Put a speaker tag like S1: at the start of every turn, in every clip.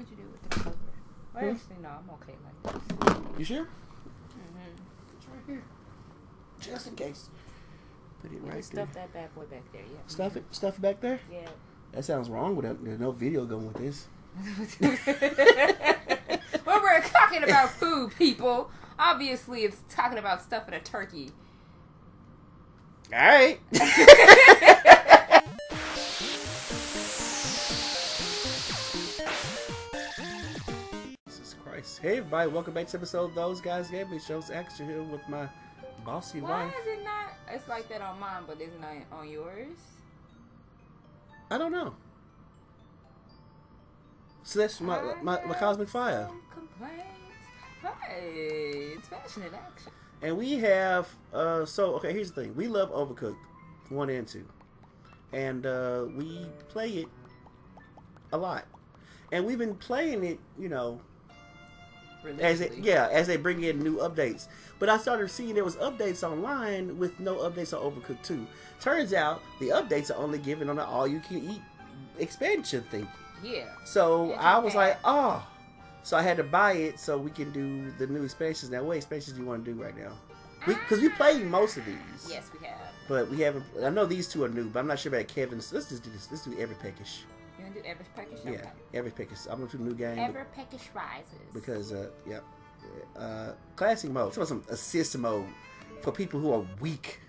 S1: What'd you do with the cover? Well,
S2: Hmm?
S1: actually, no, I'm okay like this.
S2: You sure?
S1: Mm-hmm.
S2: It's right here. Just in case. Put it
S1: You
S2: right
S1: can
S2: there.
S1: stuff that bad boy back there, yeah.
S2: Stuff it. Stuff it back there.
S1: Yeah.
S2: That sounds wrong. Without there's no video going with this.
S1: when we're talking about food, people, obviously it's talking about stuffing a turkey.
S2: All right. Hey everybody, welcome back to episode of Those Guys Gave Me Shows. Extra here with my bossy
S1: Why
S2: wife.
S1: Why is it not? It's like that on mine, but it's not on yours.
S2: I don't know. So that's my
S1: I
S2: my, my cosmic fire.
S1: Complaints. Hey, it's fashion in action.
S2: And we have uh so okay, here's the thing. We love Overcooked one and two. And uh we play it a lot. And we've been playing it, you know, as
S1: Religiously.
S2: yeah, as they bring in new updates. But I started seeing there was updates online with no updates on Overcooked 2. Turns out the updates are only given on the all you can eat expansion thing.
S1: Yeah.
S2: So I was
S1: yeah.
S2: like, oh. So I had to buy it so we can do the new expansions. Now, what expansions do you want to do right now? Because we, ah. played most of these.
S1: Yes, we have.
S2: But we haven't. I know these two are new, but I'm not sure about Kevin's. Let's just do this. Let's do every peckish.
S1: To do every peckish?
S2: Yeah,
S1: Okay.
S2: every peckish. I'm gonna do a new game
S1: Ever Peckish Rises.
S2: because, uh, yep. Uh, classic mode. Some some assist mode for people who are weak.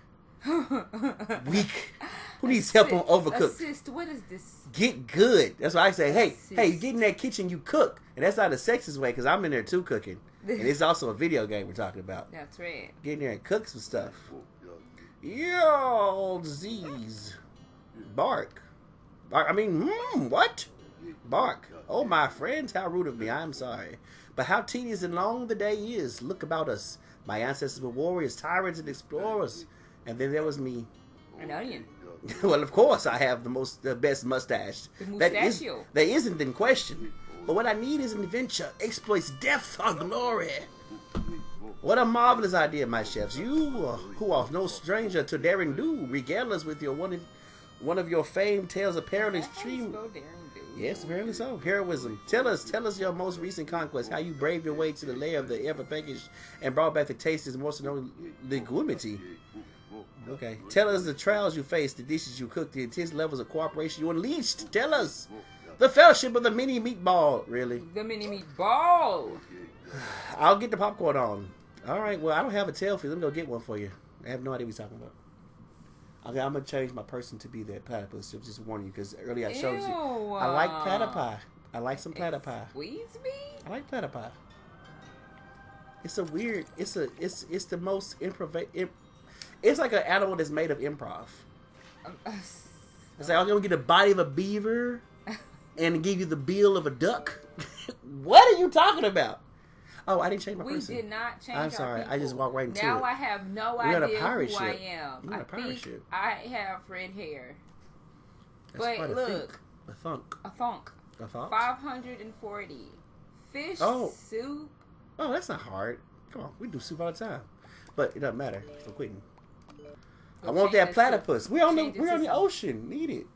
S2: Weak. Who needs help on
S1: Assist-
S2: overcooked?
S1: Assist. What is this?
S2: Get good. That's why I say, hey,
S1: Assist.
S2: hey, you get in that kitchen, you cook, and that's not a sexist way because I'm in there too cooking, and it's also a video game we're talking about.
S1: That's right.
S2: Get in there and cook some stuff. Yo, Z's. Bark. Bark. I mean, hmm, what? Bark. Oh, my friends, how rude of me. I'm sorry. But how tedious and long the day is. Look about us. My ancestors were warriors, tyrants, and explorers. And then there was me.
S1: An onion.
S2: well, of course, I have the most, the best mustache.
S1: The
S2: That is, that isn't in question. But what I need is an adventure, exploits, death, or glory. What a marvelous idea, my chefs! You, uh, who are no stranger to daring do, regale us with your one of, one of your famed tales of perilous
S1: How
S2: extreme.
S1: spell daring do?
S2: Yes, apparently so. Heroism. Tell us, tell us your most recent conquest. How you braved your way to the lair of the ever peckish and brought back the taste of most known leguimity. Okay. Tell us the trials you faced, the dishes you cooked, the intense levels of cooperation you unleashed. Tell us the fellowship of the mini meatball. Really?
S1: The mini meatball.
S2: I'll get the popcorn on. All right. Well, I don't have a tail for you. Let me go get one for you. I have no idea what you're talking about. Okay, I'm gonna change my person to be that platypus. I'm just warning you because earlier I showed you. I like platypi. I like some platypi.
S1: Squeeze me.
S2: I like platypi. It's a weird. It's a. It's it's the most improv. Imp, it's like an animal that's made of improv.
S1: Um,
S2: It's like I'm gonna get the body of a beaver and give you the bill of a duck. what are you talking about? Oh, I didn't change my
S1: we
S2: person.
S1: did not change.
S2: I'm sorry, I just walked right into
S1: now
S2: it.
S1: I have no
S2: We're a
S1: idea
S2: pirate
S1: who
S2: ship.
S1: I am.
S2: You're
S1: I
S2: a pirate
S1: think
S2: ship.
S1: I have red hair.
S2: That's
S1: but
S2: quite a
S1: look.
S2: thunk. A thunk.
S1: A funk.
S2: A thunk.
S1: Five hundred and forty. Fish
S2: Oh.
S1: soup.
S2: Oh, that's not hard. Come on, we do soup all the time. But it doesn't matter. I'm quitting. I
S1: We'll
S2: want
S1: change
S2: that
S1: to-
S2: platypus. We're on the we're on the ocean. Need it.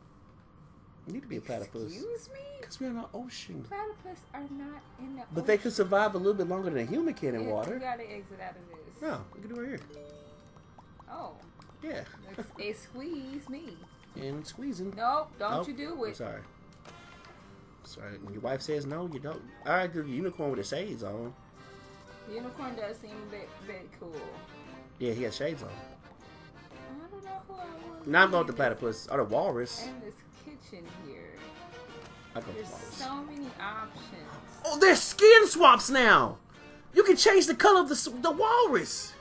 S2: Need to be a platypus.
S1: Excuse me.
S2: Because we're in the ocean.
S1: Platypus are not in the.
S2: But they could survive a little bit longer than a human can in
S1: Yeah, You
S2: water.
S1: gotta exit out of this.
S2: No, we can do it here.
S1: Oh,
S2: Yeah.
S1: it's, it squeeze me.
S2: and squeezing.
S1: Nope, don't
S2: Nope.
S1: you do
S2: I'm
S1: it.
S2: sorry. Sorry. When your wife says no, you don't. All right, the unicorn with the shades on.
S1: Unicorn does seem a bit, bit cool.
S2: Yeah, he has shades on.
S1: I don't know who I want.
S2: Now I'm going with the platypus or the walrus.
S1: And this kitchen here.
S2: I go with
S1: There's
S2: the
S1: so many options.
S2: Oh, there's skin swaps now. You can change the color of the the walrus.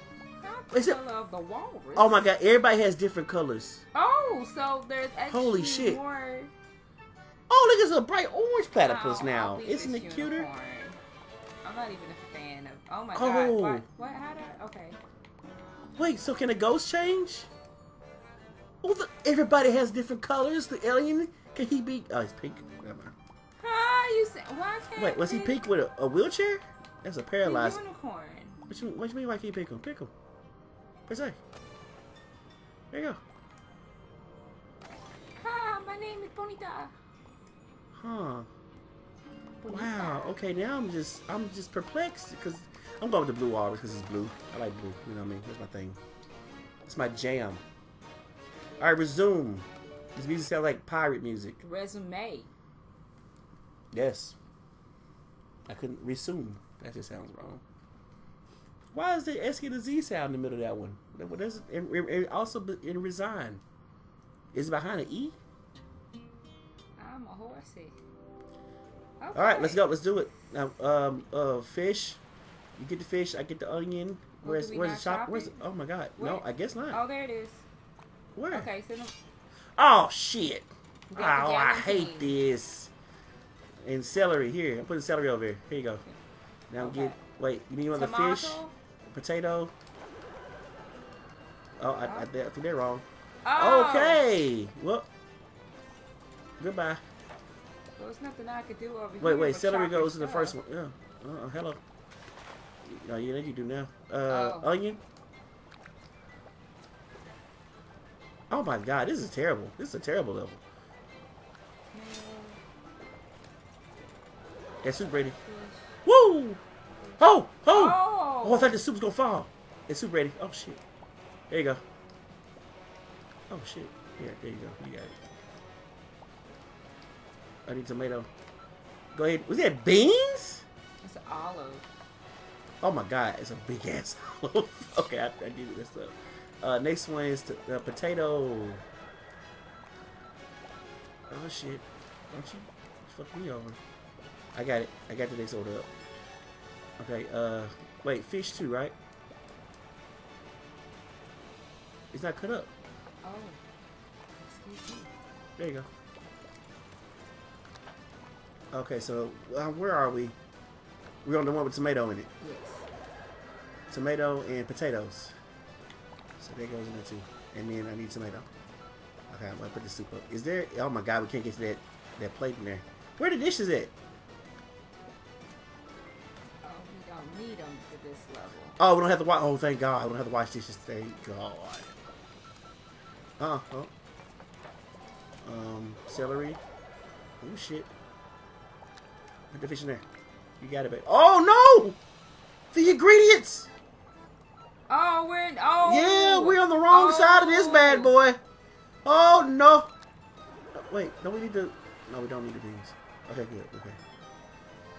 S1: Not the
S2: Is it-
S1: color of the walrus.
S2: Oh my god, everybody has different colors.
S1: Oh, so there's actually
S2: Holy shit.
S1: more.
S2: Oh, look, it's a bright orange platypus
S1: Oh,
S2: now. Isn't it cuter?
S1: I'm not even a fan of. Oh my
S2: Oh.
S1: god. What? What? How did? I... Okay.
S2: Wait, so can a ghost change? Oh, the, everybody has different colors. The alien, can he be? Oh, he's pink. Never mind.
S1: You said why can't?
S2: Wait, was he pink with a, a wheelchair? That's a paralyzed.
S1: unicorn?
S2: What you, what you mean? Why can't you pick him? Pick him. What's that? There you go.
S1: Hi, my name is Bonita.
S2: Huh. Wow. Okay, now I'm just I'm just perplexed because I'm going with the blue always because it's blue. I like blue. You know what I mean? That's my thing. It's my jam. All right, resume. This music sounds like pirate music.
S1: Resume.
S2: Yes. I couldn't resume. That just sounds wrong. Why is the S a Z sound in the middle of that one? What is it? And also in resign. Is it behind an E?
S1: I'm a horsey.
S2: All right, let's go. Let's do it. Now, um, uh, fish. You get the fish. I get the onion. Where's
S1: do we
S2: Where's the shop? Where's?
S1: it?
S2: oh my God! No, I guess not.
S1: Oh, there it is.
S2: Where?
S1: Okay, so no-
S2: Oh shit! Oh, I hate this. And celery here. I'm putting celery over here. Here you go. Now
S1: Okay.
S2: get. Wait, you need another
S1: tomato.
S2: fish? Potato. Oh, I, I, I think they're wrong.
S1: Oh.
S2: Okay. Well. Goodbye.
S1: Well, there's nothing I could do over here.
S2: Wait, wait. Celery goes to the first one. Yeah. Uh, hello. No, you know you do now. Uh,
S1: Oh.
S2: onion. Oh my god, this is terrible. This is a terrible level. Yeah, Soup Brady. Woo! Oh! Oh!
S1: Oh.
S2: Oh, I thought the soup was gonna fall. It's Soup Brady. Oh shit. There you go. Oh shit. Yeah, there you go. You got it. I need tomato. Go ahead. Was that beans?
S1: It's an olive.
S2: Oh my god, it's a big ass olive. okay, I, I did this up. Uh, next one is t- uh, potato. Oh shit! Don't you fuck me over? I got it. I got the next order up. Okay. Uh, wait, fish too, right? It's not cut up.
S1: Oh. Excuse me.
S2: There you go. Okay, so uh, where are we? We're on the one with tomato in it.
S1: Yes.
S2: tomato and potatoes. So that goes in there too. And then I need tomato. Okay, I'm gonna put the soup up. Is there? Oh my god, we can't get to that that plate in there. Where the dishes at?
S1: Oh, we don't need them for this level.
S2: Oh, we don't have to watch. Oh, thank God, we don't have to wash dishes. Thank God. Uh oh. Um, celery. Oh shit. Put the fish in there. You got it, babe. Oh no! The ingredients.
S1: Oh, we're in. Oh.
S2: Yeah, we're on the wrong side of this bad
S1: Oh.
S2: boy. Oh no! Wait, don't we need to? No, we don't need the beans. Okay, good.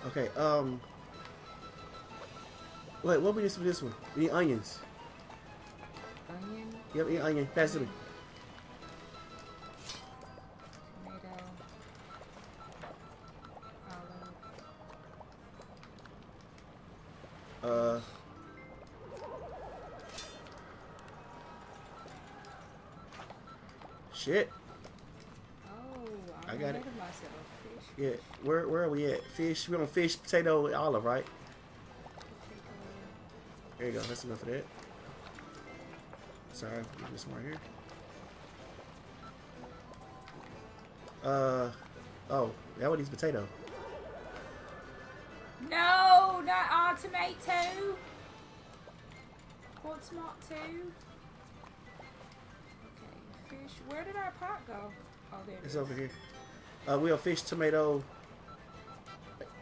S2: Okay. Okay. Um. Wait, what we need for this one? We need onions.
S1: Onion,
S2: Yep, we need onion. Pass it to me.
S1: Fish.
S2: We're on fish, potato, olive, right? There you go. That's enough of that. Sorry, put this more here. Uh. Oh, that one needs potato.
S1: No, not our tomato. What tomato? Okay, fish. Where did our pot go? Oh, there it
S2: It's
S1: is.
S2: over here. Uh, we have fish, tomato,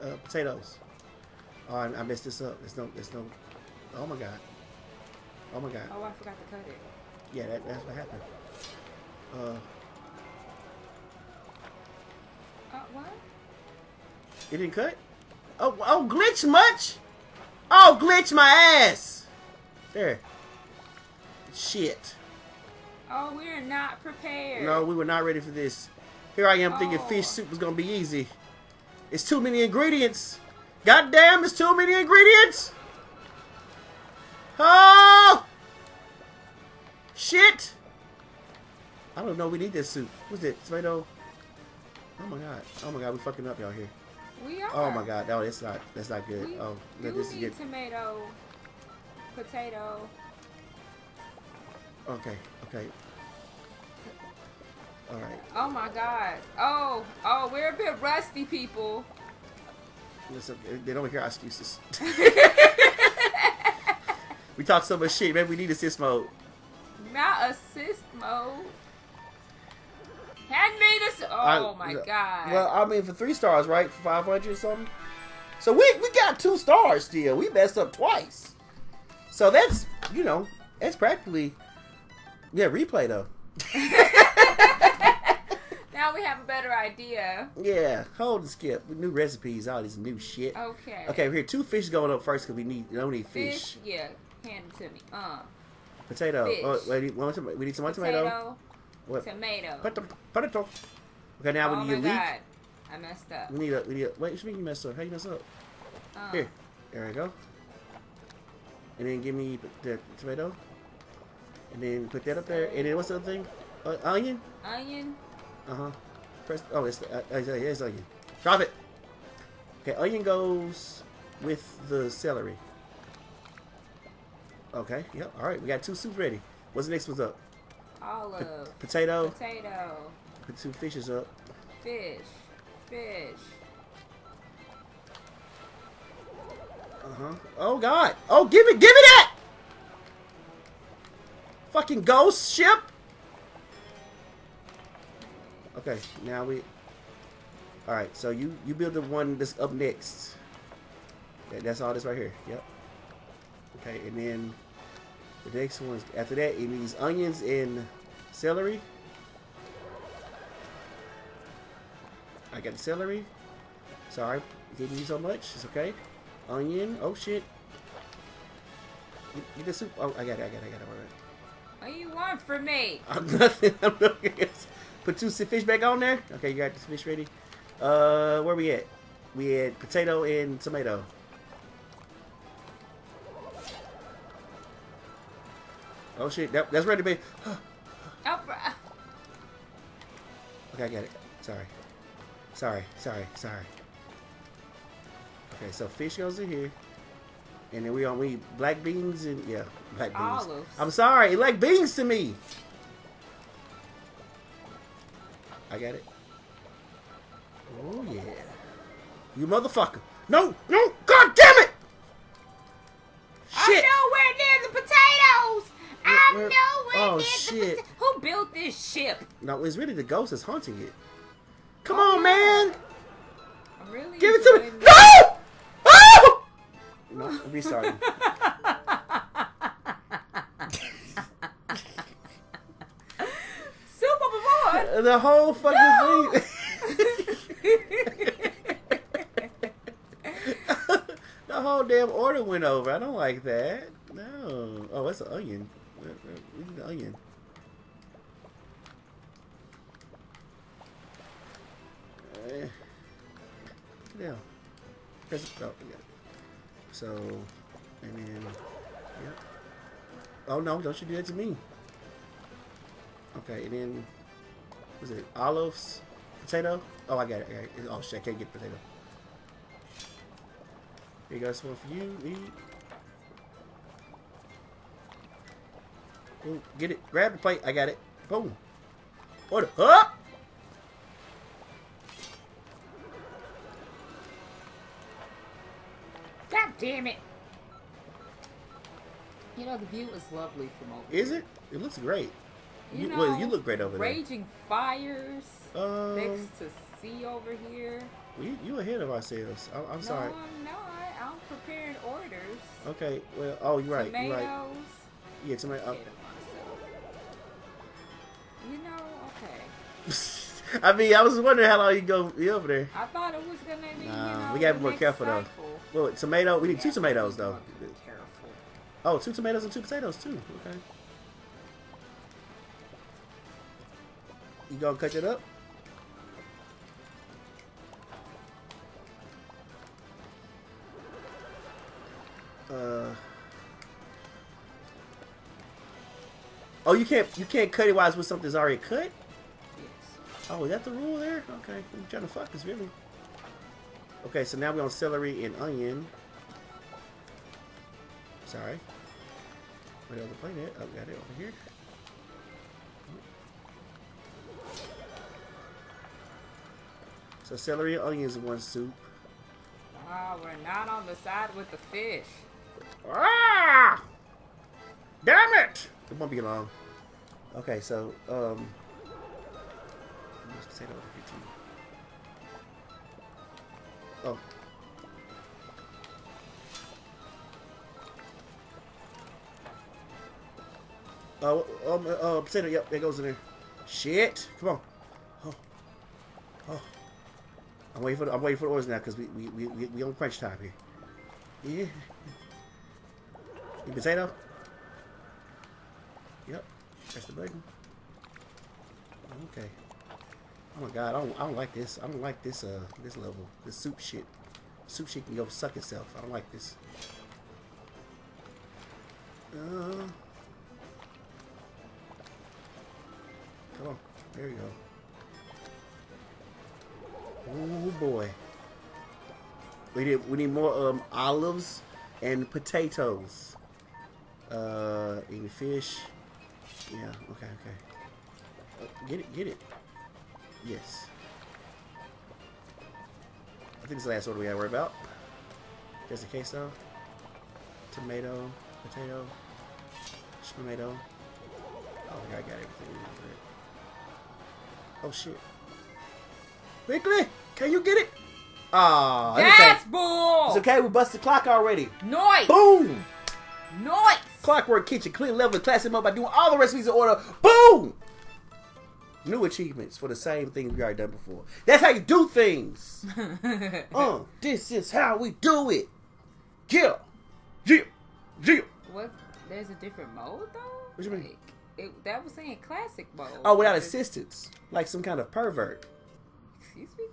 S2: uh, potatoes. Oh, I, I messed this up. There's no, there's no. Oh my god. Oh my god.
S1: Oh, I forgot to cut it.
S2: Yeah, that, that's what happened. Uh,
S1: Uh, what?
S2: it didn't cut. Oh, oh, glitch much? Oh, glitch my ass. There. Shit.
S1: Oh, we're not prepared.
S2: No, we were not ready for this. Here I am thinking
S1: Oh.
S2: fish soup was gonna be easy. It's too many ingredients. God damn, it's too many ingredients. Oh! Shit! I don't know. We need this soup. What's it? Tomato. Oh my god. Oh my god. We fucking up y'all here.
S1: We are.
S2: Oh my god. No, that's not. That's not good.
S1: We
S2: Oh, no, this is good.
S1: tomato, potato.
S2: Okay. Okay. All right.
S1: Oh my god. Oh, oh, we're a bit rusty, people.
S2: Listen, they don't hear our excuses. we talk so much shit, man. We need assist mode.
S1: Not assist mode. Hand me this. Oh
S2: I-
S1: my god.
S2: Well, I mean, for three stars, right? For 500 or something? So we, we got two stars still. We messed up twice. So that's, you know, that's practically, yeah, replay though.
S1: now we have a better idea.
S2: Yeah, hold and skip. New recipes, all this new shit.
S1: Okay.
S2: Okay, we're here, two fish going up first because we need, don't need fish.
S1: Fish. Yeah. Hand it to me. Uh.
S2: Potato.
S1: Fish.
S2: Oh, wait, we need some more tomato. What?
S1: Tomato.
S2: Potato. Potato. Okay, now
S1: oh
S2: we need a leek.
S1: god. I messed up.
S2: We need a, we need a, wait, what you mean you messed up? How you mess up?
S1: Uh,
S2: Here, there we go. And then give me the tomato. And then put that up there. And then what's the other thing? Uh, onion?
S1: Onion.
S2: Uh huh. Press. Oh, it's uh, it's onion. Drop it. Okay, onion goes with the celery. Okay. Yep. All right. We got two soups ready. What's the next one's up?
S1: Olive.
S2: Potato.
S1: Potato.
S2: Put two fishes up.
S1: Fish. Fish.
S2: Uh huh. Oh God. Oh, give it, give me that. Fucking ghost ship. Okay, now we. All right, so you you build the one that's up next. Okay, that's all this right here. Yep. Okay, and then the next one after that. It needs onions and celery. I got the celery. Sorry, didn't use so much. It's okay. Onion. Oh shit. Get- the soup. Oh, I got it. I got it. I got it. All right.
S1: What do you want from me?
S2: I'm nothing. I'm looking. Put two fish back on there. Okay, you got the fish ready. Uh, where we at? We had potato and tomato. Oh shit, that, that's ready to be.
S1: Oh,
S2: Okay, I got it. Sorry. Sorry, sorry, sorry. Okay, so fish goes in here. And then we on we black beans and yeah, black beans.
S1: Olives.
S2: I'm sorry, it like beans to me. I got it. Oh yeah. You motherfucker. No, no, god damn it! Shit!
S1: I'm nowhere near the potatoes. I'm
S2: Where-
S1: nowhere
S2: oh,
S1: near
S2: shit.
S1: the potatoes. Who built this ship?
S2: No, it's really the ghost that's haunting it. Come oh, on, man!
S1: Really
S2: Give it to me!
S1: enjoying
S2: No! Oh! No, I'm restarting.
S1: Super Board.
S2: The whole fucking
S1: No!
S2: thing. the whole damn order went over. I don't like that. No. Oh, that's an onion. We need the onion. Uh, yeah. Press. Oh, it. So, and then, yep. Oh no! Don't you do that to me. Okay, and then was it olives, potato? Oh, I got it. I got it. Oh shit, I can't get the potato. Here you go, one for you. Eat. Ooh, get it. Grab the plate. I got it. Boom. Order. Huh?
S1: God damn it. You know, the view is lovely from over
S2: Is it? It looks great.
S1: You know,
S2: well, you look great over there.
S1: Raging fires next
S2: Um,
S1: to sea over here.
S2: you, you ahead of ourselves. I, I'm sorry.
S1: No, I'm not. I'm preparing orders.
S2: Okay. Well, oh, you're right.
S1: Tomatoes.
S2: You're right. Yeah, tomato.
S1: Myself. You know, okay.
S2: I mean, I was wondering how long you go you over there.
S1: I thought it was gonna be.
S2: Nah,
S1: you know,
S2: we gotta be more careful, though. Well, tomato. We need two tomatoes though.
S1: be Careful.
S2: Oh, two tomatoes and two potatoes too. Okay. You gonna cut it up? Uh. Oh, you can't you can't cut it while it's with something that's already cut.
S1: Yes.
S2: Oh, is that the rule there? Okay, you trying to fuck us really? Okay, so now we're on celery and onion. Sorry. Where the other plate at? Oh, got it over here. So celery and onions in one soup.
S1: Ah, we're not on the side with the fish.
S2: Ah! Damn it! It won't be long. Okay, so um, potato over here too. Oh. Oh, um, uh, potato. Yep, that goes in there. Shit! Come on. Oh, oh. I'm waiting for the, I'm waiting for the orders now because we we we we we on crunch time here. Yeah. You potato? Yep. Press the button. Okay. Oh my god, I don't, I don't like this. I don't like this uh this level. This soup shit. Soup shit can go suck itself. I don't like this. Uh Come on. There you go. Oh boy. We need we need more um olives and potatoes. Uh eating fish. Yeah, okay, okay. Uh, get it, get it. Yes. I think it's the last order we gotta worry about. Just case though. Tomato, potato, tomato. Oh, I got everything. Oh shit. Quickly! Can you get it? Ah,
S1: That's
S2: okay.
S1: bull.
S2: It's okay, we busted the clock already.
S1: Noise.
S2: Boom!
S1: Noise.
S2: Clockwork Kitchen, clean level, class them up by doing all the recipes in order. Boom! New achievements for the same things we already done before. That's how you do things. uh, this is how we do it. Yeah, yeah, yeah.
S1: what? There's a different mode though.
S2: What you mean?
S1: Like, it, that was saying classic mode.
S2: Oh, without assistance, like some kind of pervert.
S1: Excuse me.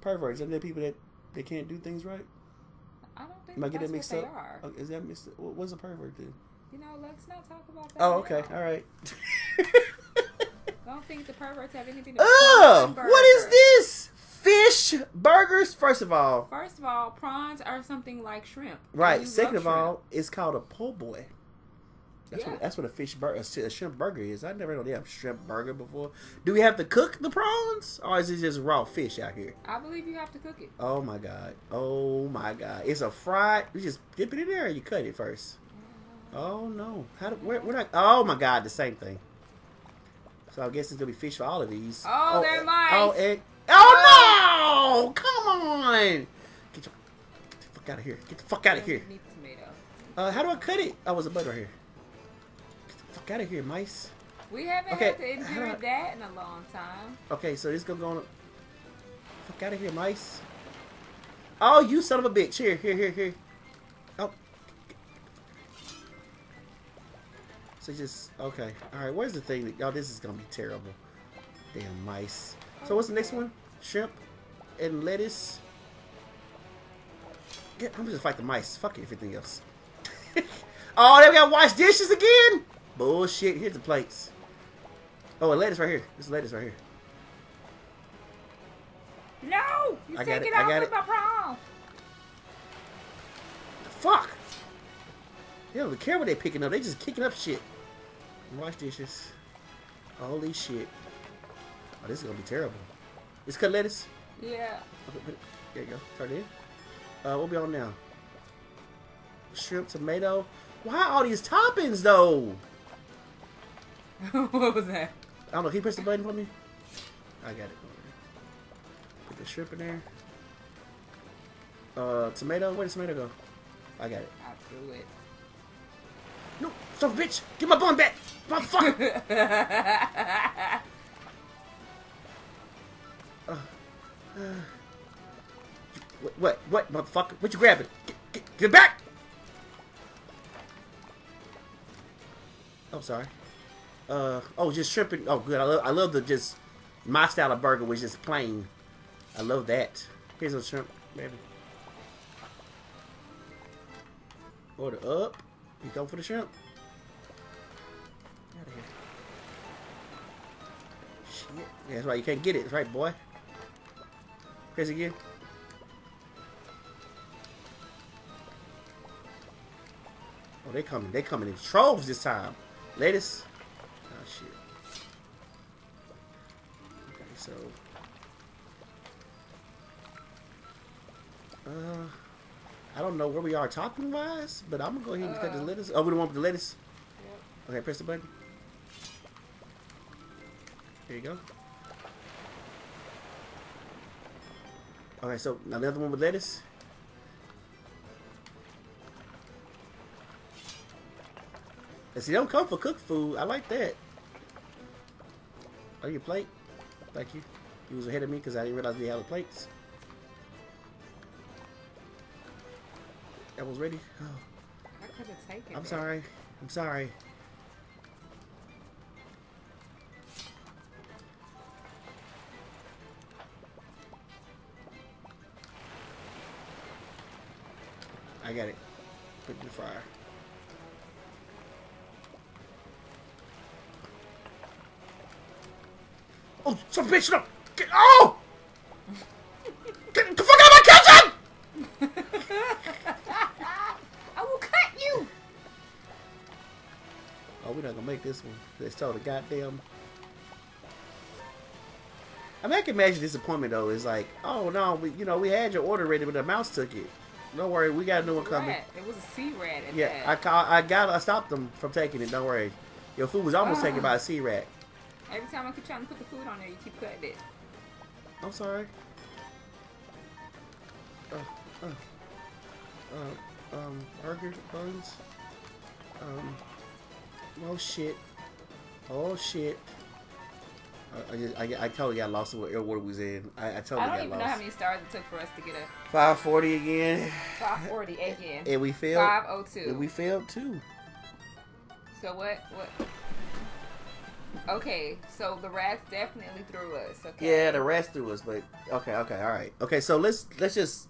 S2: Perverts, are there people that they can't do things right?
S1: I don't think
S2: Am I getting mixed up? Oh, is that mixed? up? What's a pervert then?
S1: You know, let's not talk about that.
S2: Oh,
S1: now.
S2: okay, all right.
S1: I don't think the perverts have anything to do with
S2: oh,
S1: Ugh!
S2: What is this? Fish burgers? First of all,
S1: First of all, prawns are something like shrimp.
S2: right. Second of all, it's called a po' boy. That's
S1: Yeah.
S2: what that's what a fish burger, a a shrimp burger is. I never know they have shrimp burger before. Do we have to cook the prawns, or is it just raw fish out here?
S1: I believe you have to cook it.
S2: Oh my god! Oh my god! It's a fried. You just dip it in there, and you cut it first. Oh no! How do, where, we're not? Oh my god! The same thing. So I guess it's gonna be fish for all of these.
S1: Oh, they're
S2: eh,
S1: mice.
S2: Oh, egg. Oh no! Come on! Get, your, get the fuck out of here! Get the fuck out of here!
S1: Need tomato.
S2: Uh, how do I cut it? Oh, was a button right here. Get out of here, mice!
S1: We haven't
S2: Okay,
S1: had to endure that in a long time.
S2: Okay, so this gonna go on. Fuck out of here, mice! Oh, you son of a bitch! Here, here, here, here. Oh. So just okay. All right, where's the thing? That, oh, this is gonna be terrible. Damn mice. So what's the next one? Shrimp and lettuce. Yeah, I'm just fight the mice. Fuck everything else. oh, then we gotta wash dishes again. Bullshit. Here's the plates. Oh, a lettuce right here. This lettuce right here.
S1: No! You
S2: I got
S1: take
S2: it,
S1: it
S2: I
S1: off
S2: got
S1: with
S2: it.
S1: my prawn.
S2: Fuck! They don't even care what they're picking up. They just kicking up shit. Wash dishes. Holy shit. Oh, this is gonna be terrible. It's cut lettuce.
S1: Yeah.
S2: Okay, put it- There you go. Turn it in. Uh, what we on now? Shrimp, tomato. Why all these toppings though?
S1: what was that?
S2: I don't know. Can you press the button for me? I got it. Put the shrimp in there. Uh, tomato. Where did tomato go? I got it.
S1: I threw it.
S2: No, son of a bitch! Get my bun back! Motherfucker! what, what, what, motherfucker? What you grabbing? Get, get, get back! I'm oh, sorry. Uh, oh, just shrimp and, oh, good. I love, I love the just, my style of burger was just plain. I love that. Here's a shrimp, baby. Order up. You go for the shrimp. Out of here. Shit. Yeah, that's right. You can't get it. That's right, boy. Press again. Oh, they coming. They coming in troves this time. Lettuce. Oh, shit. Okay, so... Uh... I don't know where we are topping-wise, but I'm gonna go ahead and uh, cut the lettuce. Oh, we the one with the lettuce?
S1: Yep.
S2: Okay, press the button. There you go. Okay, so now the other one with lettuce. See, they don't come for cooked food. I like that. Oh, your plate? Thank you. He was ahead of me because I didn't realize we had the plates. That was ready. Oh,
S1: I could have taken
S2: I'm
S1: it.
S2: sorry. I'm sorry. I got it. Put it in the fryer. Oh, some bitch! No! Get, oh! Get the fuck out of my kitchen!
S1: I will cut you.
S2: Oh, we're not gonna make this one. Let's tell the goddamn. I mean, I can imagine disappointment though. It's like, oh no, we, you know, we had your order ready, but the mouse took it. Don't worry, we got a new one coming.
S1: Rat. It was a sea rat. At
S2: Yeah, I
S1: that.
S2: ca- I got, I stopped them from taking it. Don't worry, your food was almost taken ah. by a sea rat.
S1: Every time I keep trying to put the food on there, you keep cutting it.
S2: I'm sorry. Uh, uh, uh, um, burger buns. Um, oh shit. Oh shit. I, I, just, I, I totally got lost in what order we was in. I, I totally
S1: I don't
S2: got
S1: even know
S2: lost.
S1: how many stars it took for us to get a
S2: 540 again.
S1: 540 again.
S2: And we failed.
S1: 502.
S2: And we failed too.
S1: So what? What? Okay, so the rats definitely threw us. Okay.
S2: Yeah, the rats threw us, but okay, okay, all right. Okay, so let's let's just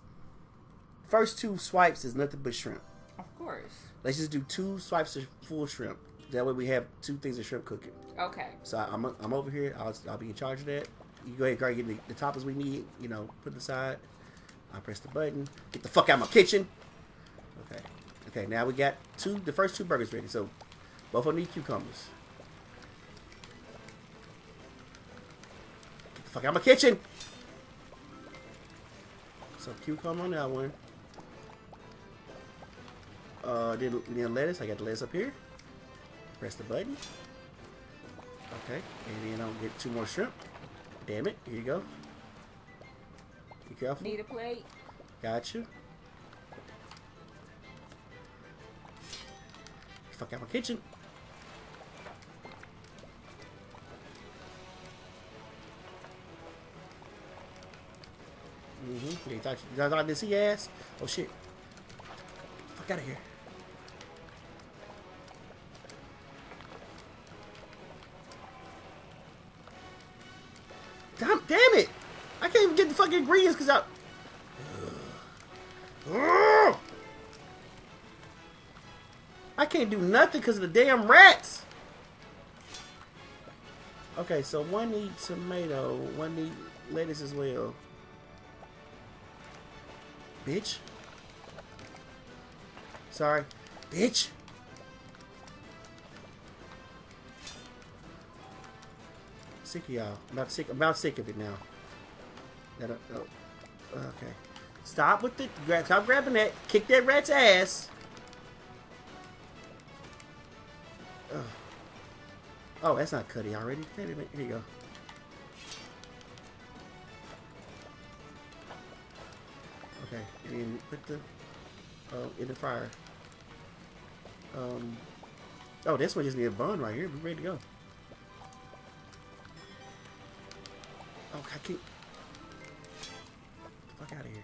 S2: first two swipes is nothing but shrimp.
S1: Of course.
S2: Let's just do two swipes of full shrimp. That way we have two things of shrimp cooking.
S1: Okay.
S2: So I- I'm I'm over here. I'll I'll be in charge of that. You go ahead, Greg, get the, the toppers we need. You know, put it aside. I press the button. Get the fuck out of my kitchen. Okay. Okay. Now we got two. The first two burgers ready. So both of them need cucumbers. Fuck out my kitchen. So cucumber on that one. Uh, then, then lettuce. I got the lettuce up here. Press the button. Okay, and then I'll get two more shrimp. Damn it, here you go. Be careful.
S1: Need a plate?
S2: Got you. Fuck out my kitchen. Mm-hmm. Thought I didn't ass? Oh shit. Fuck out of here. Damn, damn it! I can't even get the fucking ingredients because I. I can't do nothing because of the damn rats. Okay, so one need tomato, one need lettuce as well. Bitch. Sorry. Bitch. Sick of y'all. I'm about sick. I'm about sick of it now. That, uh, oh, okay. Stop with the grab. Stop grabbing that. Kick that rat's ass. Ugh. Oh, that's not cutty already. Here you go. Okay, and put the uh, in the fire. Um. Oh, this one just need a bun right here. We're ready to go. Oh, I can't. Fuck out of here.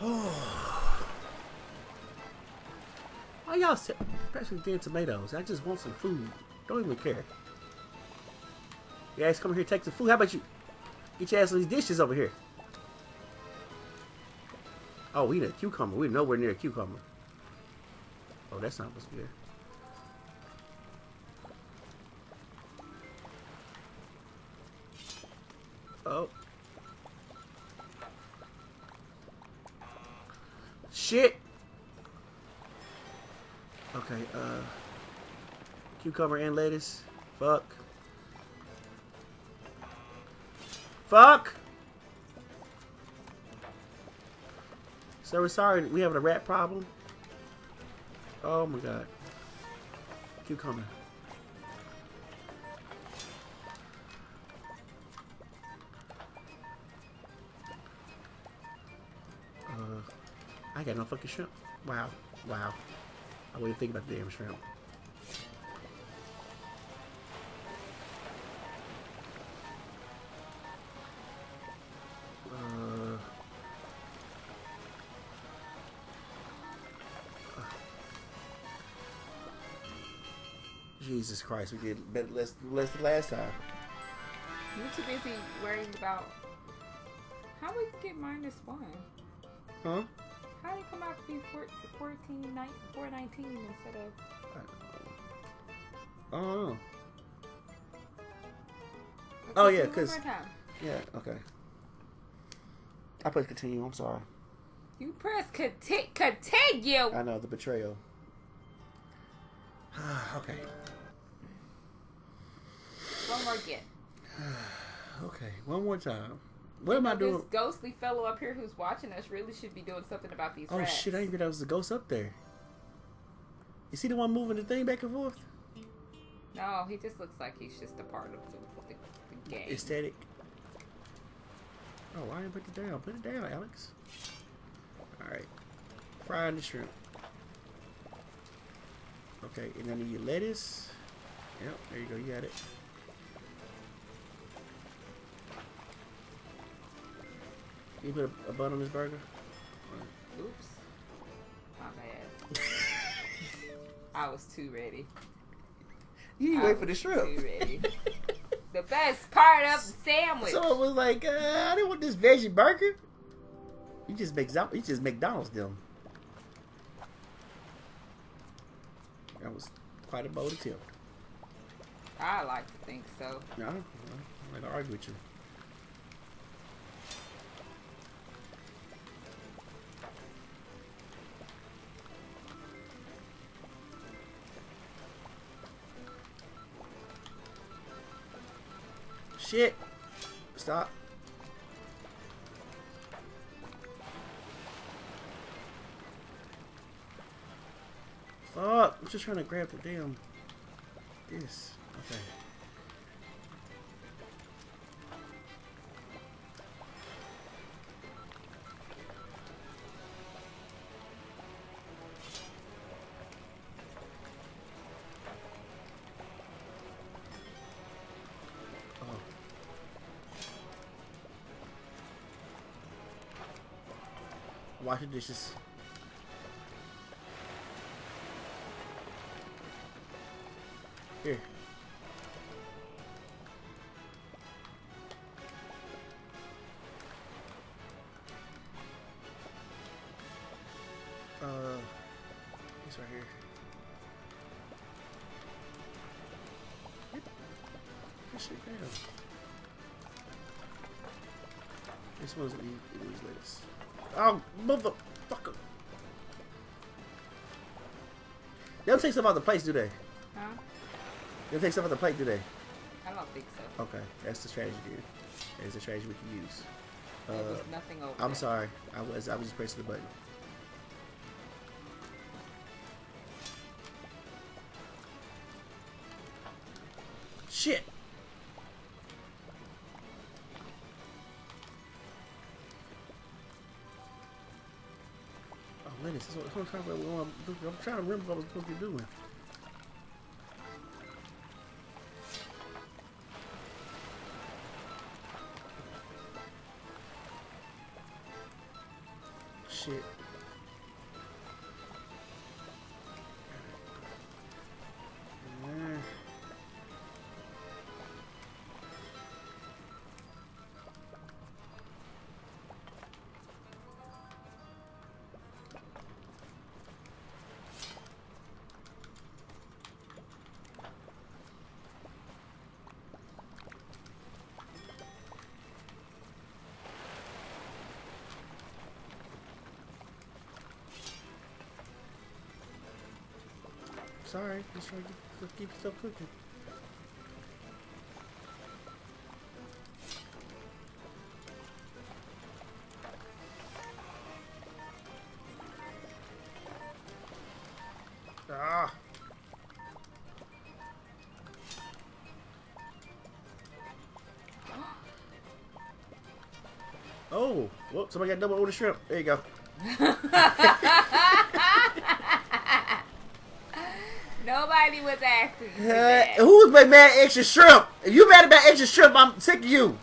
S2: Oh. Why y'all especially damn tomatoes? I just want some food. Don't even care. You guys come here, take some food. How about you get your ass on these dishes over here? Oh, we need a cucumber. We're nowhere near a cucumber. Oh, that's not what's good. Oh. Shit. Okay, uh cucumber and lettuce. Fuck. Fuck! So we're sorry, we having a rat problem? Oh my god. Keep coming. Uh, I got no fucking shrimp. Wow. Wow. I wasn't think about the damn shrimp. Jesus Christ, we did better less less than last time.
S1: You're too busy worrying about how we get minus one.
S2: Huh?
S1: How did it come out to be four, 14, nine- 419 instead of.
S2: I don't know.
S1: Oh, let's
S2: Oh, yeah, 'cause-. Yeah, okay. I press continue, I'm sorry.
S1: You press conti- continue.
S2: I know, the betrayal. okay. Okay, one more time. What am I doing?
S1: This ghostly fellow up here who's watching us really should be doing something about these
S2: Oh
S1: rats.
S2: shit, I didn't even know there was a ghost up there. You see the one moving the thing back and forth?
S1: No, he just looks like he's just a part of the, the, the game.
S2: Aesthetic. Oh, why didn't you put it down? Put it down, Alex. Alright. Frying the shrimp. Okay, and then you lettuce. Yep, there you go, you got it. You put a, a bun on this burger?
S1: Oops. My bad. I was too ready.
S2: You
S1: I
S2: wait for the shrimp.
S1: too ready. The best part of the sandwich.
S2: Someone was like, uh, I didn't want this veggie burger. You just make you just McDonald's them. That was quite a bold attempt.
S1: I like to think so.
S2: No, I'm not gonna argue with you. Shit! Stop. Fuck! I'm just trying to grab the damn. This. Okay. Wash dishes. Here. Uh, he's right here. This one's it lettuce. Oh, motherfucker! They don't take stuff out the plates, do they?
S1: Huh?
S2: They don't take stuff out the plate, do they?
S1: I don't think so.
S2: Okay, that's the strategy, dude. There's a strategy we can use. Uh,
S1: nothing over
S2: I'm
S1: there.
S2: sorry. I was I was just pressing the button. I'm trying to remember what I was supposed to be doing. Sorry, just trying to keep, stuff cooking. Ah. Oh, whoop, somebody got double order shrimp. There you go.
S1: Nobody was asking
S2: Uh, who's mad mad extra shrimp? If you mad about extra shrimp, I'm sick of you.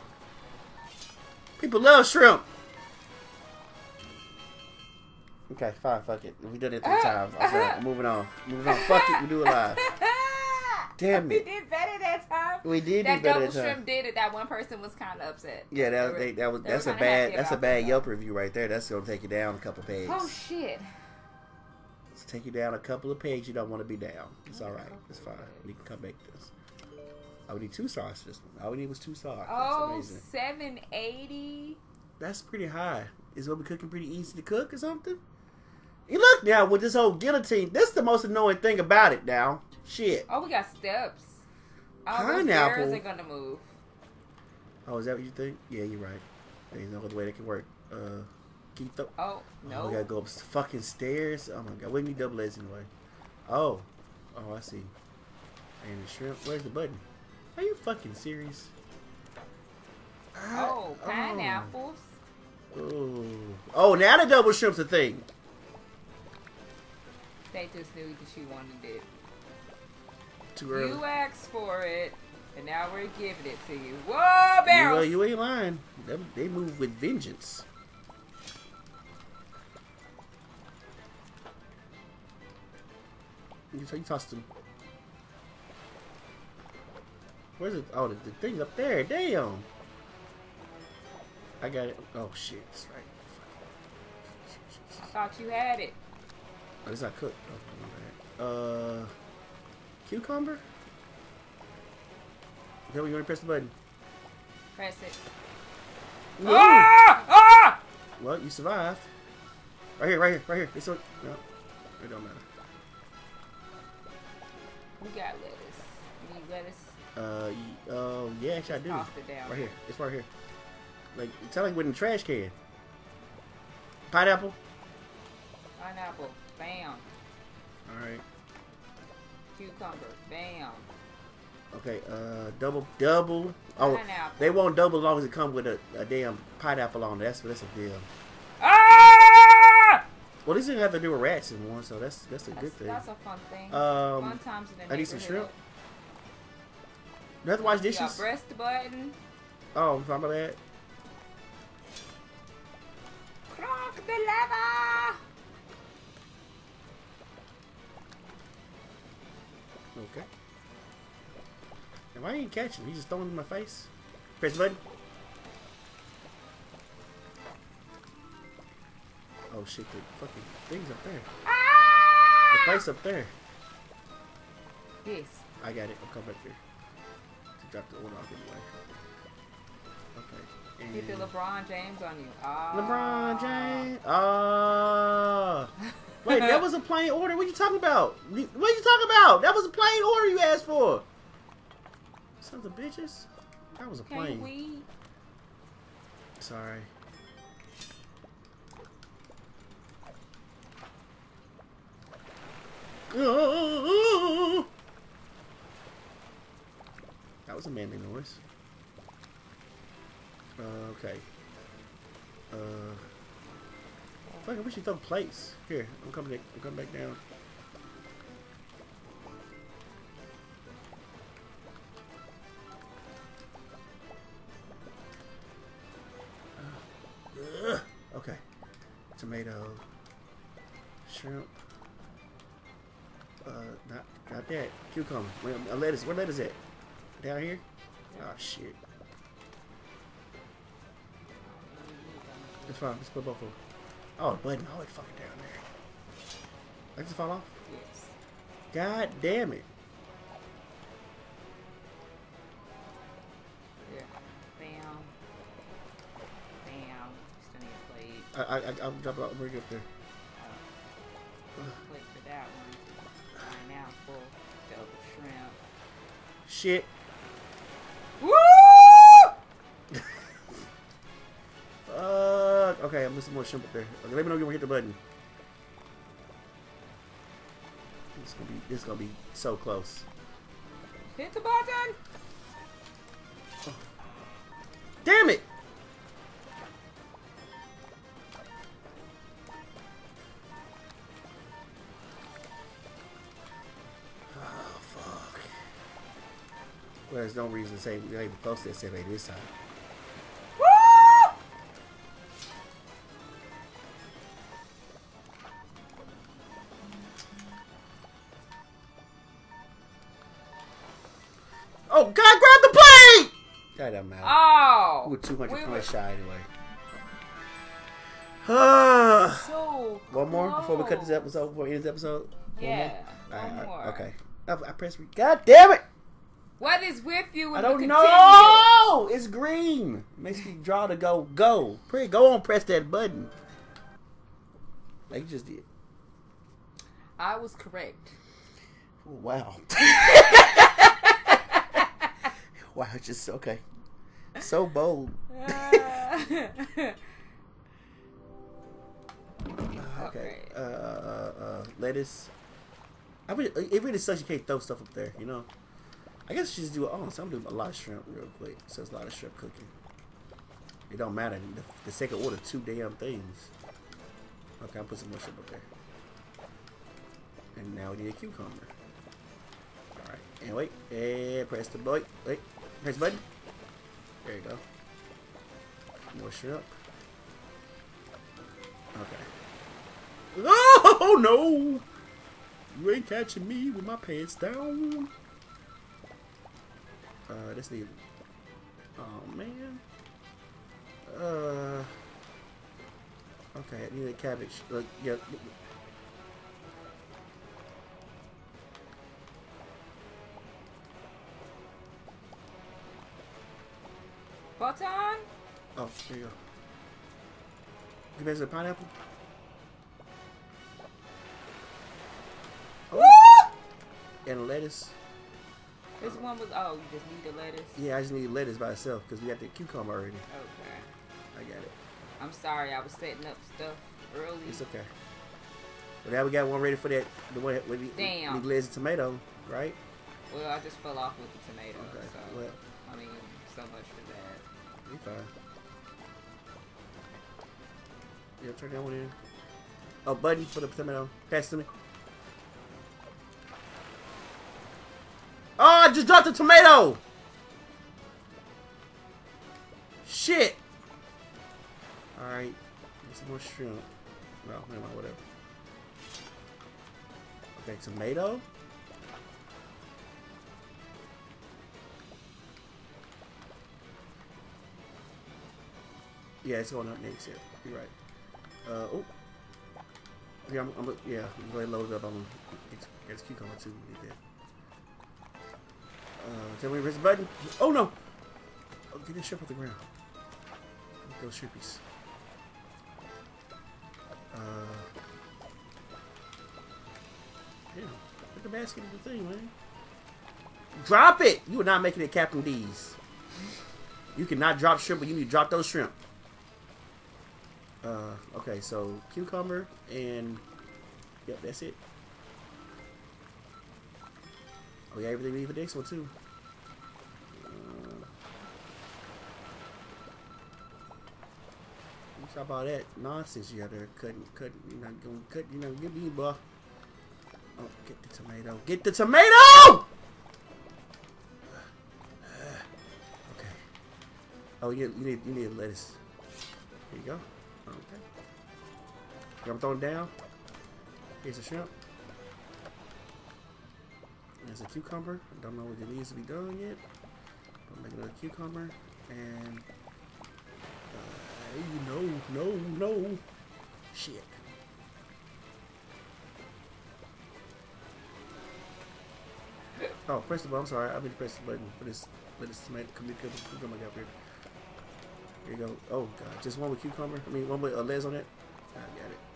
S2: People love shrimp. Okay, fine, fuck it. We did it three times. I'm sorry. Moving on. Moving on. Fuck it, we do it live. Damn it.
S1: We did better that time.
S2: We did
S1: that
S2: do better
S1: double
S2: that time.
S1: shrimp did it. That one person was kind of upset.
S2: Yeah, that
S1: They
S2: that was
S1: they
S2: that's a bad that's a bad. Yelp review right there. That's gonna take you down a couple pages.
S1: Oh shit!
S2: Take you down a couple of pages you don't want to be down. It's all right. It's fine. We can come make this. Oh, we need two stars for this one. All we need was two stars. That's
S1: Oh,
S2: amazing.
S1: 780.
S2: That's pretty high. Is what we cooking pretty easy to cook or something? You look now with this whole guillotine. This is the most annoying thing about it now. Shit.
S1: Oh, we got steps. Oh,
S2: Pineapple.
S1: are gonna move.
S2: Oh, is that what you think? Yeah, you're right. There's no other way that can work. Uh, keep the.
S1: Oh
S2: Oh, we gotta go up fucking stairs. Oh my god, we need double legs anyway. Oh, oh, I see. And the shrimp. Where's the button? Are you fucking serious? Ah,
S1: oh, pineapples.
S2: Oh, oh, now the double shrimp's a thing.
S1: They just knew that you wanted it.
S2: Too early.
S1: You asked for it, and now we're giving it to you. Whoa,
S2: You, uh, you ain't lying. They, they move with vengeance. You, you tossed them. Where's it? Oh, the, the thing's up there. Damn. I got it. Oh shit, that's right.
S1: I thought you had it.
S2: Oh, it's not cooked. Oh. Uh, cucumber. Is that when you want to press the button?
S1: Press it. Ah! Ah!
S2: Well, you survived. Right here, right here, right here. This one. No, it don't matter.
S1: We got lettuce. You need lettuce?
S2: Uh, uh, yeah, actually I do.
S1: It down.
S2: Right here. It's right here. Like, it's like we're in the trash can. Pineapple.
S1: Pineapple. Bam.
S2: All right.
S1: Cucumber. Bam.
S2: Okay. Uh, double, double. Oh,
S1: Pineapple.
S2: they won't double as long as it comes with a, a damn pineapple on it. That's that's a deal. Well, this didn't have to do with rats anymore, so that's that's a
S1: That's,
S2: good thing.
S1: that's a fun thing.
S2: Um,
S1: fun times in the
S2: I need some shrimp. Do I have to wash dishes?
S1: breast button.
S2: Oh, I'm sorry, my bad.
S1: Crock the lever.
S2: Okay. And why ain't catching? He's just throwing in my face. Press the button. Oh shit, the fucking thing's up there. The
S1: Ah!
S2: place up there.
S1: This.
S2: I got it. I'll come back here. To drop the order off anyway. Okay. And
S1: Get the LeBron James on you. Ah.
S2: LeBron James. Oh. Wait, that was a plain order. What are you talking about? What are you talking about? That was a plain order you asked for. Sons of bitches. That was a plain. Sorry. That was a manly noise. Uh, okay. Uh, fuck, I wish you throw plates. Here, I'm coming. Back, I'm coming back down. Ugh. Okay. Tomato. Shrimp. Uh, not not that. Cucumber. Wait, a lettuce. Where lettuce at? Down here? Oh shit. It's fine. Let's put both of them. Oh, the button. Oh, it's fucking down there. I just fall off.
S1: Yes.
S2: God damn it.
S1: Yeah. Bam. Bam. Still need a plate.
S2: I I I'll drop it out. Bring it up there.
S1: Uh, plate for that one.
S2: Shit.
S1: Woo!
S2: Fuck. Okay, I'm missing more shrimp up there. Okay, let me know when you hit the button. It's gonna be. It's gonna be so close.
S1: Hit the button.
S2: Damn it! There's no reason to say we're not even close to 780 this time.
S1: Woo!
S2: Oh God! Grab the plate. That doesn't matter.
S1: Oh!
S2: we were 200
S1: we
S2: points shy anyway.
S1: So
S2: One more before we cut this episode. Before we end this episode. One
S1: Yeah,
S2: more?
S1: one
S2: Alright,
S1: more.
S2: Okay. I, I pressed. God damn it!
S1: What is with you?
S2: I don't know. It's green. Makes me draw to go. Go. Pray. Go on. Press that button. Like you just did.
S1: I was correct.
S2: Oh, wow. wow. Just okay. So bold. Okay.
S1: Okay.
S2: Uh, uh, uh, lettuce. I mean, it really sucks you can't throw stuff up there. You know. I guess she's do. Oh, so I'm doing a lot of shrimp real quick. So it's a lot of shrimp cooking. It don't matter. The, the second order, two damn things. Okay, I'll put some more shrimp up there. And now we need a cucumber. All right. And wait. And press the button. Wait. Press the button. There you go. More shrimp. Okay. Oh no! You ain't catching me with my pants down. Uh, this need. Oh man. Uh. Okay, I need a cabbage. Look, yeah.
S1: Button?
S2: Oh, there you go. You guys a pineapple? Oh. And lettuce.
S1: This one was. Oh, you just need the lettuce.
S2: Yeah, I just need lettuce by itself because we got the cucumber already.
S1: Okay.
S2: I got it.
S1: I'm sorry. I was setting up stuff early.
S2: It's okay. But now we got one ready for that. The one with the,
S1: Damn.
S2: the glazed tomato, right?
S1: Well, I just fell off with the tomato.
S2: Okay.
S1: So
S2: Well,
S1: I mean, so much for that.
S2: we fine. Yeah, turn that one in. Oh, button for the tomato. Pass to me. Oh, I just dropped the tomato. Shit. All right. Get some more shrimp. No, never mind. Whatever. Okay, tomato. Yeah, it's going up next. Yeah, you're right. Uh, oh. Yeah, I'm, I'm, yeah, I'm going to load it up. Get this cucumber too. Uh, tell me press the button. Oh no! Oh, get this shrimp off the ground. Get those shrimpies. Uh, yeah, put the basket in the thing, man. Drop it! You are not making it Captain D's. You cannot drop shrimp, but you need to drop those shrimp. Uh, okay, so cucumber and yep, that's it. Oh yeah, everything we need for one too. Uh, stop all that nonsense you got there cutting, cutting. You're not cut. You're not gonna get me, boy. Oh, get the tomato. Get the tomato! Okay. Oh, you, you need you need lettuce. Here you go. Okay. I'm throwing down. Here's a shrimp. There's a cucumber. I don't know what it needs to be done yet. I'm making a cucumber and uh, no, no, no, shit. Oh, press the button. I'm sorry. I mean, to press the button for this for this tomato cucumber got here. Here you go. Oh god, just one with cucumber. I mean, one with a les on it. I got it.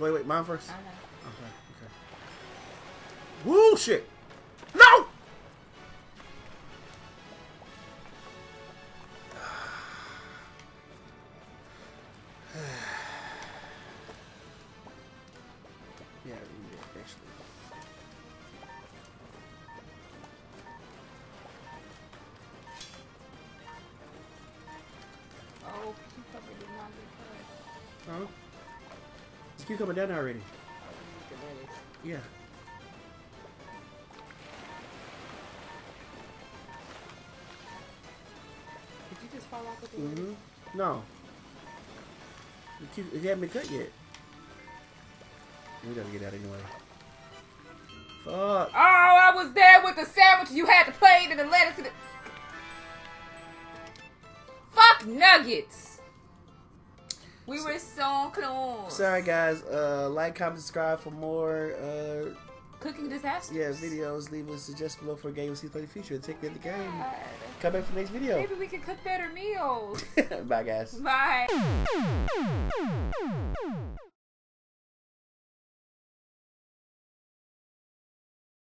S2: Wait, wait, mine first. Okay, okay. Woo, shit. Coming down already. Yeah.
S1: Did you just fall off with the
S2: Mm-hmm. No. You, keep, you haven't been cut yet. We gotta get out anyway. Fuck.
S1: Oh, I was there with the sandwich. You had to plate and the lettuce and the. Fuck nuggets. We were so close.
S2: Sorry guys. Uh, like, comment, subscribe for more. Uh,
S1: Cooking disasters.
S2: yeah, videos. Leave us a suggestion below for a game we see play in the future. Take me at the game. Come back for the next video.
S1: Maybe we can cook better meals.
S2: Bye guys.
S1: Bye.